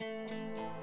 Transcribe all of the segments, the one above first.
Música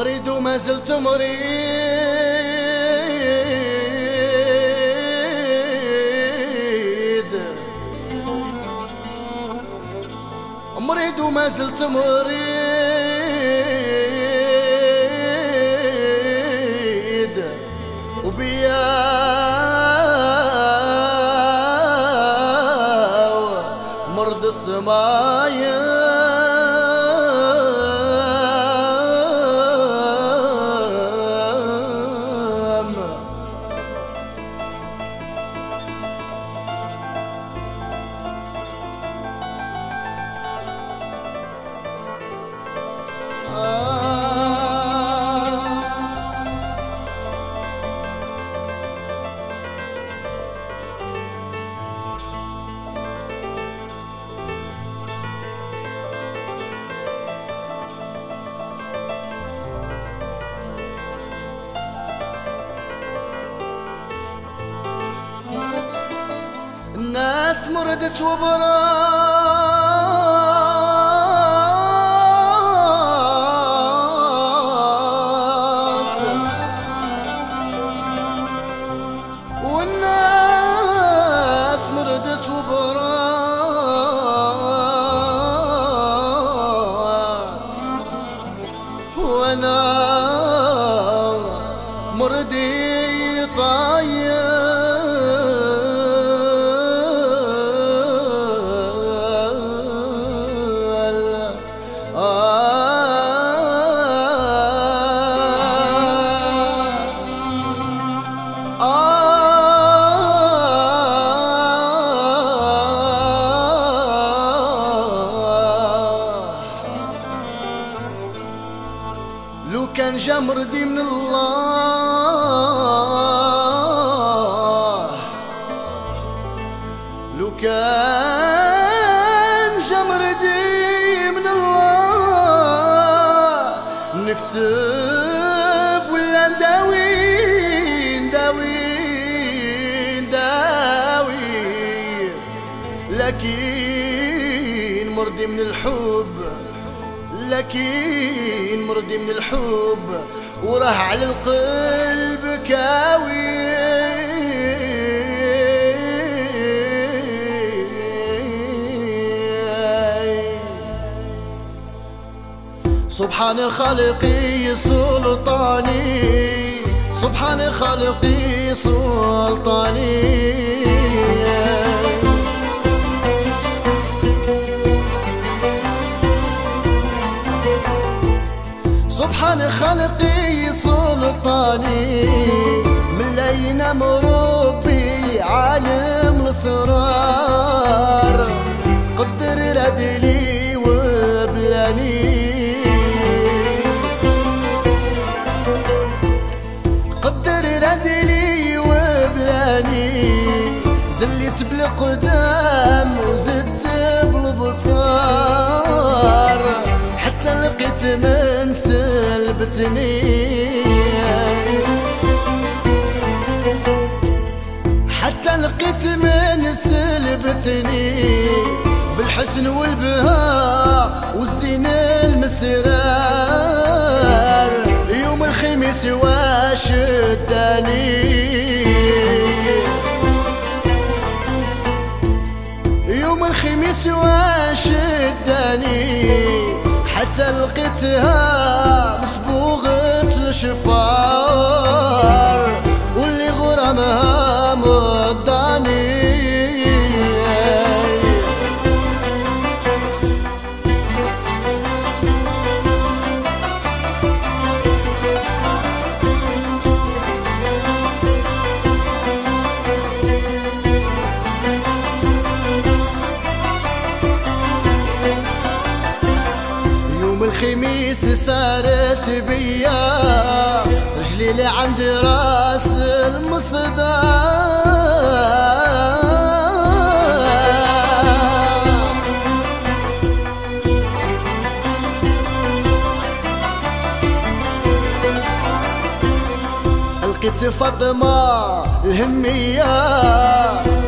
مريض وما زلت مريض مريض وما زلت مريض الناس مردت وبرات لكن مرضي من الحب لكن مرضي من الحب. وراه على القلب كاوي. سبحان خالقي سلطاني سبحان خالقي سلطاني. سبحان خلقي سلطاني من لا ينام ربي عالم الأسرار؟ قدر ردلي وبلاني قدر ردلي وبلاني زليت بالقدام وزدت بالبصار حتى لقيت من سنين حتى لقيت من سلبتني بالحسن والبهاء والزين المسرار يوم الخميس واشداني يوم الخميس واشداني حتى لقيتها مصبوغة الشفار سارت بيا رجلي لعند راس المصدى لقيت فاطمة الهمية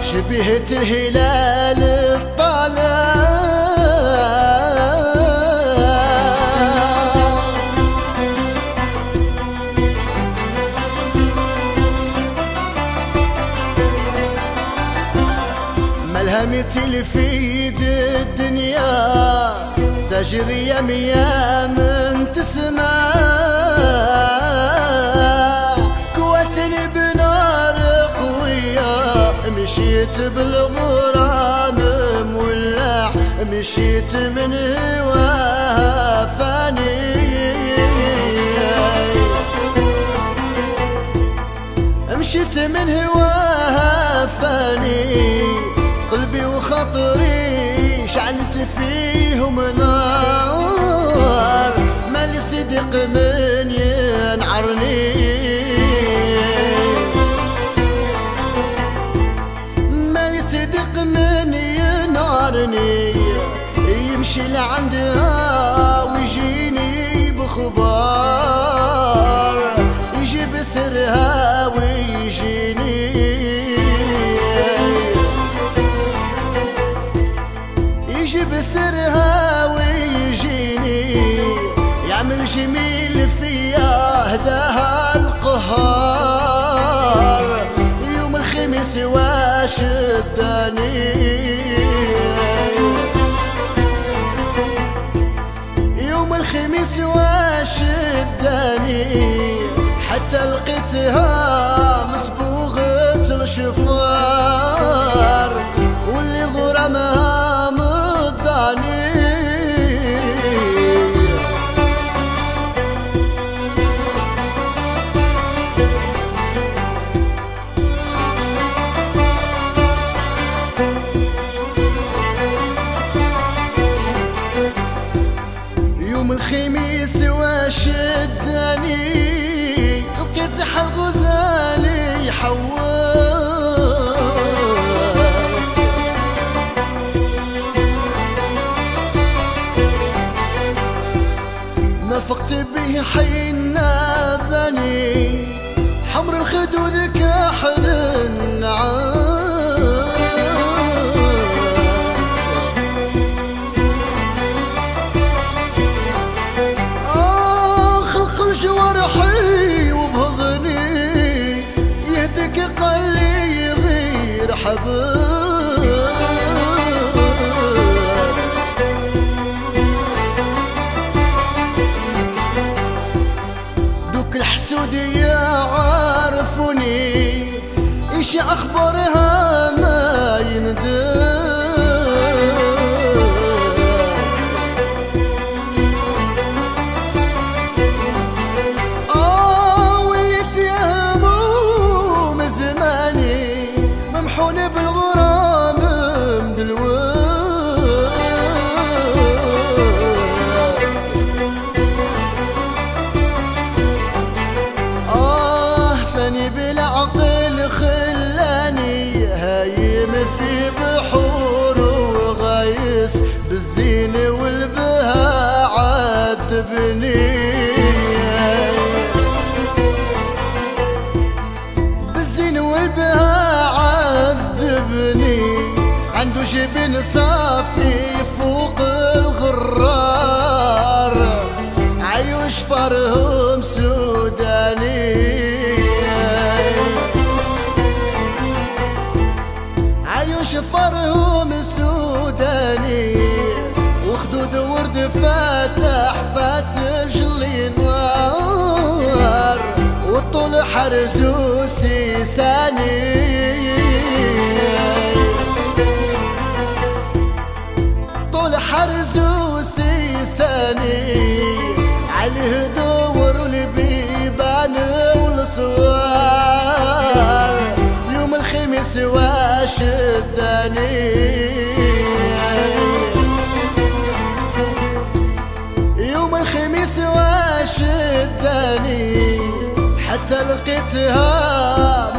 شبهت الهلال الطالع في الدنيا تجري يم يم تسمع. قوتني بنار قوية مشيت بالغرام مولع مشيت من هواها فاني مشيت من هواها فاني قلبي وخاطري شعلت فيهم نار مالي صدق من ينعرني. مالي صدق من ينعرني. يمشي لعندها واش الداني يوم الخميس واش الداني حتى لقيتها مسبوغة الشفار واللي غرامها يوم غزالي حواس ما فقت به حين بني حمر الخدود كحل 子。عيوش فرهم سوداني عيوش فرهم سوداني وخدود ورد فاتح فاتل نار وطول حرزوسي ساني حرز وسيساني عليه الداني يوم الخميس واش الداني حتى لقيتها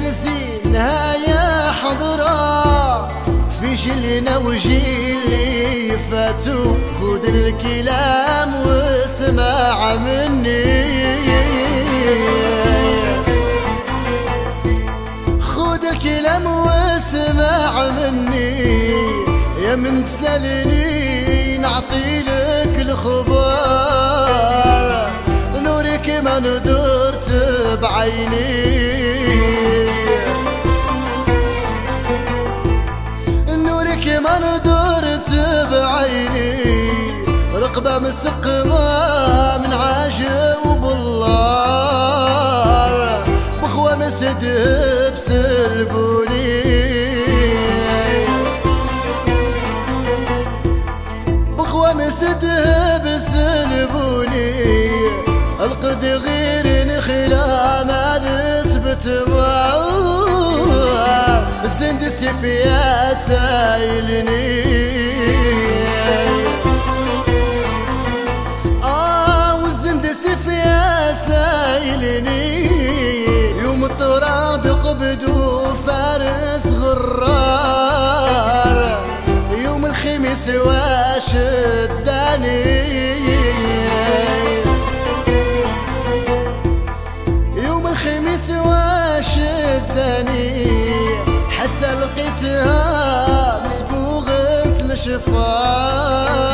زينها يا حضرة. في جيلنا وجيلي فاتو خذ الكلام واسمع مني. خذ الكلام واسمع مني. يا من تسألني نعطي لك الخبر ما ندرت بعيني. بعيني رقبة مسقمة من عاشق وبالله بخوة مسدب سلبوني بخوة مسدب سلبوني القد غير نخلا ما نثبت الزند السيف يا سايلني. آه والزند السيف يا فارس غرار. الخميس مسبوغة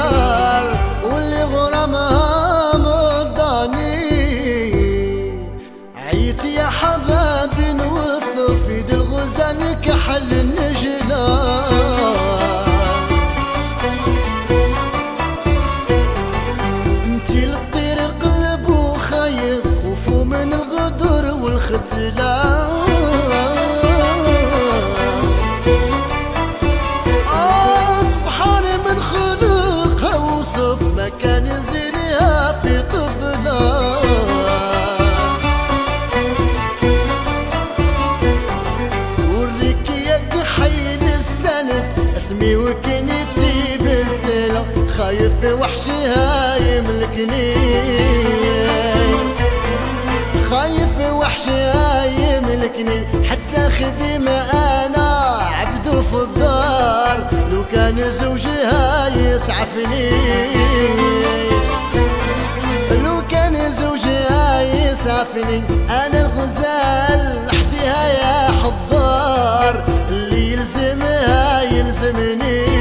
وحشها يملكني. خايف وحشها يملكني. نخدم أنا عبد في الدار لو كان زوجها يسعفني. لو كان زوجها يسعفني. أنا الغزال لحديها يا حضار. اللي يلزمها يلزمني.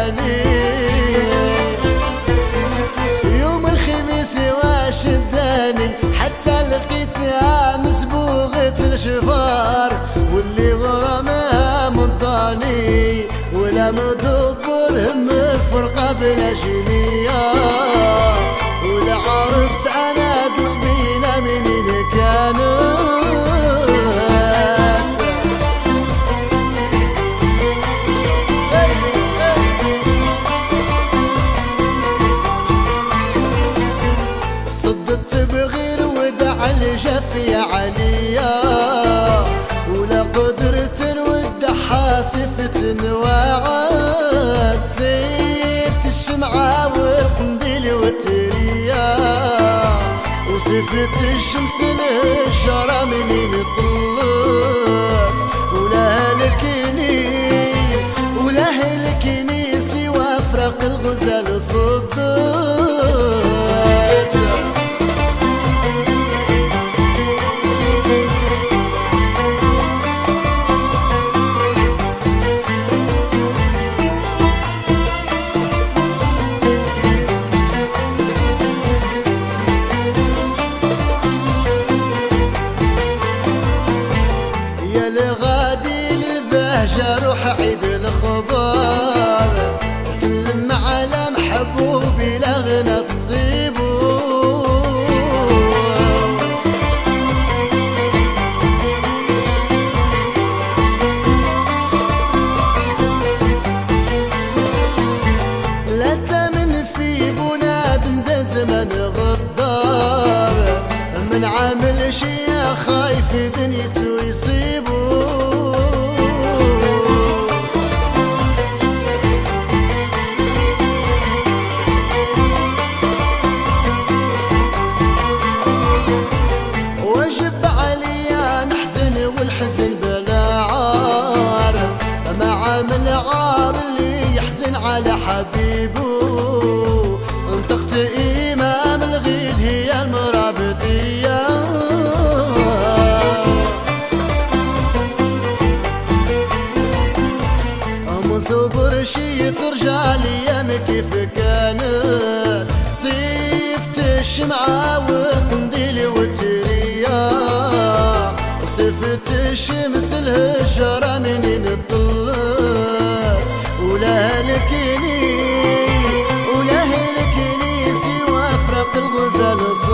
واشداني يوم الخميس واشداني حتى لقيتها مسبوغة الشفار واللي غرامها مضاني ولا مدبر هم الفرقة بلا جنية. ولا عرفت أنا قلبينا منين كانت وعاد زيت الشمعة والقنديل وتريا. وصفت الشمس للشارع منين طلت. ولا هلكني ولا هلكني سوى فرق الغزال صدت. محبوبي لغنى ما عامل عار اللي يحزن على حبيبه. انطقت إمام الغيد هي المرابطيه مصبر شي ترجع ليام كيف كانت صيفت الشمعة والقنديل وتريا وصفت الشمس الهجرة منين طلت ولا هلكني ولا هلكني سوى فرق الغزال صدت